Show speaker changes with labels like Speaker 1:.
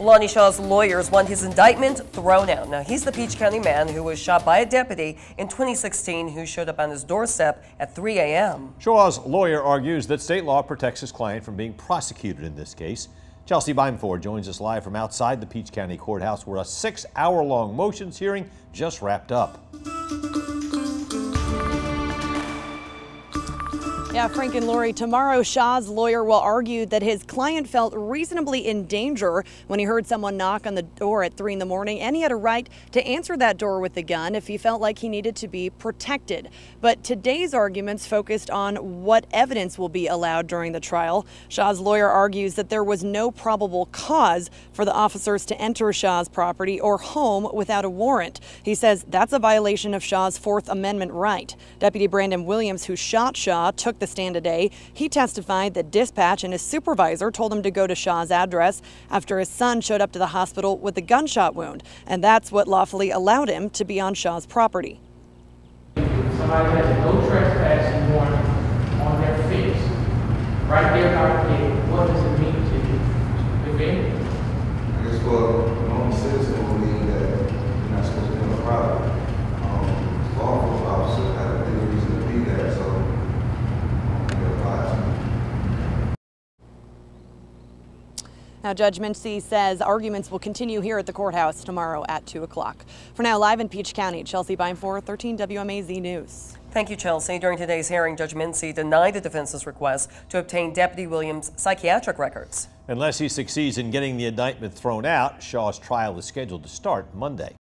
Speaker 1: Lonnie Shaw's lawyers want his indictment thrown out. Now, he's the Peach County man who was shot by a deputy in 2016 who showed up on his doorstep at 3 a.m.
Speaker 2: Shaw's lawyer argues that state law protects his client from being prosecuted in this case. Chelsea Beimfohr joins us live from outside the Peach County Courthouse where a six hour long motions hearing just wrapped up.
Speaker 3: Yeah, Frank and Lori, tomorrow Shaw's lawyer will argue that his client felt reasonably in danger when he heard someone knock on the door at 3 in the morning, and he had a right to answer that door with a gun if he felt like he needed to be protected. But today's arguments focused on what evidence will be allowed during the trial. Shaw's lawyer argues that there was no probable cause for the officers to enter Shaw's property or home without a warrant. He says that's a violation of Shaw's Fourth Amendment right. Deputy Brandon Williams, who shot Shaw, took the stand today. He testified that dispatch and his supervisor told him to go to Shaw's address after his son showed up to the hospital with a gunshot wound, and that's what lawfully allowed him to be on Shaw's property.
Speaker 4: Somebody has no trespassing warrant on their face, right there what does it mean to you? If anything?
Speaker 5: I guess for a normal citizen will mean that you're not supposed to be on the property. Um, law enforcement officers have a big reason to be there, so um, they're advised.
Speaker 3: Now, Judge Mincy says arguments will continue here at the courthouse tomorrow at 2 o'clock. For now, live in Peach County, Chelsea Beimfohr, 13 WMAZ News.
Speaker 1: Thank you, Chelsea. During today's hearing, Judge Mincy denied the defense's request to obtain Deputy Williams' psychiatric records.
Speaker 2: Unless he succeeds in getting the indictment thrown out, Shaw's trial is scheduled to start Monday.